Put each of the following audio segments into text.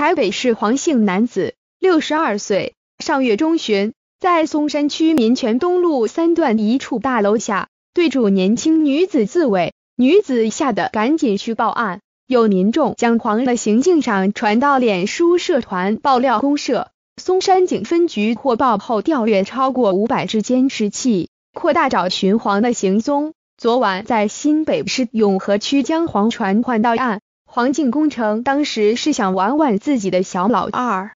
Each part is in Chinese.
台北市黄姓男子，六十二岁，上月中旬，在松山区民权东路三段一处大楼下，对住年轻女子自卫，女子吓得赶紧去报案。有民众将黄的行径上传到脸书社团爆料公社，松山警分局获报后调阅超过五百支监视器，扩大找寻黄的行踪。昨晚在新北市永和区将黄传唤到案。黄进工程，当时是想玩玩自己的小老二。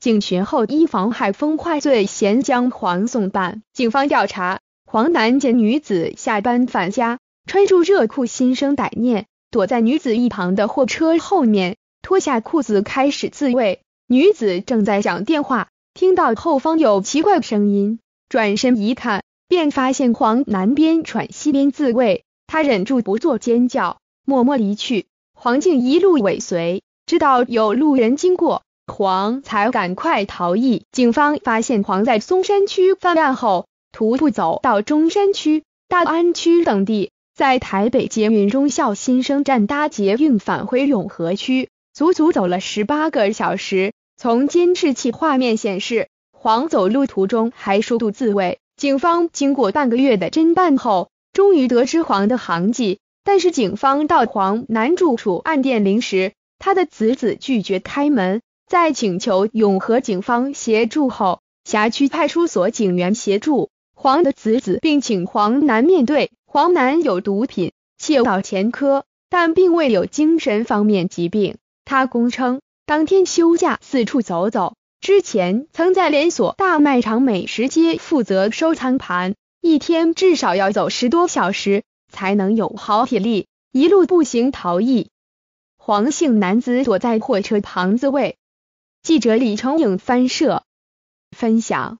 警询后，依妨害风化罪嫌将黄送办。警方调查，黄男见女子下班返家，穿住热裤，心生歹念，躲在女子一旁的货车后面，脱下裤子开始自慰。女子正在讲电话，听到后方有奇怪声音，转身一看，便发现黄男边喘息边自慰，他忍住不做尖叫，默默离去。黄静一路尾随，知道有路人经过，黄才赶快逃逸。警方发现黄在松山区犯案后，徒步走到中山区、大安区等地，在台北捷运中校新生站搭捷运返回永和区，足足走了十八个小时。从监视器画面显示，黄走路途中还数度自卫。警方经过半个月的侦办后，终于得知黄的行迹。但是警方到黄男住处按电铃时，他的子子拒绝开门。在请求永和警方协助后，辖区派出所警员协助黄的子子，并请黄男面对。黄男有毒品、窃盗前科，但并未有精神方面疾病。他供称，当天休假四处走走，之前曾在连锁大卖场美食街负责收餐盘，一天至少要走十多小时。才能有好体力，一路步行逃逸。黄姓男子躲在货车旁自卫。记者李成颖翻摄分享。